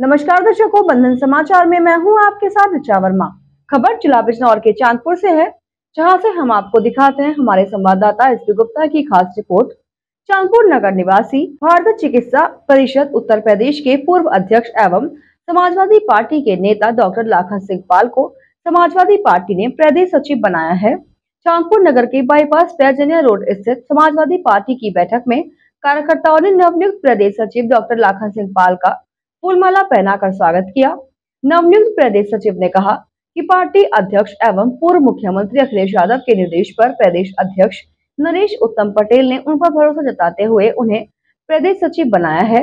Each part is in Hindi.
नमस्कार दर्शकों, बंधन समाचार में मैं हूँ आपके साथ ऋचा वर्मा। खबर जिला बिजनौर के चांदपुर से है, जहाँ से हम आपको दिखाते हैं हमारे संवाददाता एस पी गुप्ता की खास रिपोर्ट। चांदपुर नगर निवासी भारतीय चिकित्सा परिषद उत्तर प्रदेश के पूर्व अध्यक्ष एवं समाजवादी पार्टी के नेता डॉक्टर लाखन सिंह पाल को समाजवादी पार्टी ने प्रदेश सचिव बनाया है। चांदपुर नगर के बाईपास पैजनिया रोड स्थित समाजवादी पार्टी की बैठक में कार्यकर्ताओं ने नवनियुक्त प्रदेश सचिव डॉक्टर लाखन सिंह पाल का फूलमाला पहनाकर स्वागत किया। नवनियुक्त प्रदेश सचिव ने कहा कि पार्टी अध्यक्ष एवं पूर्व मुख्यमंत्री अखिलेश यादव के निर्देश पर प्रदेश अध्यक्ष नरेश उत्तम पटेल ने उन पर भरोसा जताते हुए उन्हें प्रदेश सचिव बनाया है।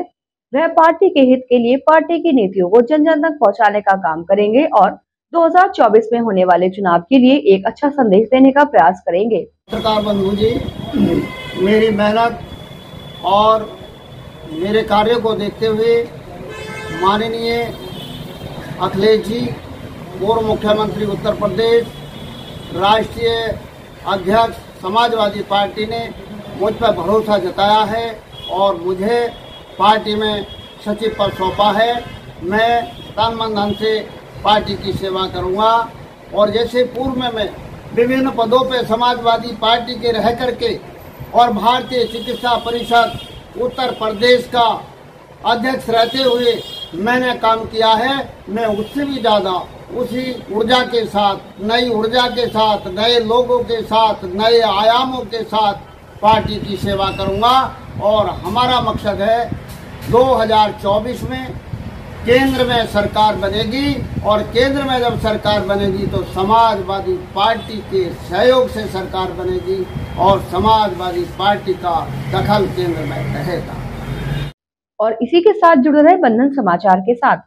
वह पार्टी के हित के लिए पार्टी की नीतियों को जन जन तक पहुँचाने का काम करेंगे और 2024 में होने वाले चुनाव के लिए एक अच्छा संदेश देने का प्रयास करेंगे। पत्रकार बंधु जी, मेरी मेहनत और मेरे कार्य को देखते हुए माननीय अखिलेश जी, पूर्व मुख्यमंत्री उत्तर प्रदेश, राष्ट्रीय अध्यक्ष, समाजवादी पार्टी ने मुझ पर भरोसा जताया है और मुझे पार्टी में सचिव पर सौंपा है। मैं तन मन धन से पार्टी की सेवा करूँगा और जैसे पूर्व में मैं विभिन्न पदों पर समाजवादी पार्टी के रह करके और भारतीय चिकित्सा परिषद उत्तर प्रदेश का अध्यक्ष रहते हुए मैंने काम किया है, मैं उससे भी ज़्यादा, उसी ऊर्जा के साथ, नई ऊर्जा के साथ, नए लोगों के साथ, नए आयामों के साथ पार्टी की सेवा करूँगा। और हमारा मकसद है 2024 में केंद्र में सरकार बनेगी, और केंद्र में जब सरकार बनेगी तो समाजवादी पार्टी के सहयोग से सरकार बनेगी, और समाजवादी पार्टी का दखल केंद्र में रहेगा। और इसी के साथ जुड़े रहे बंधन समाचार के साथ।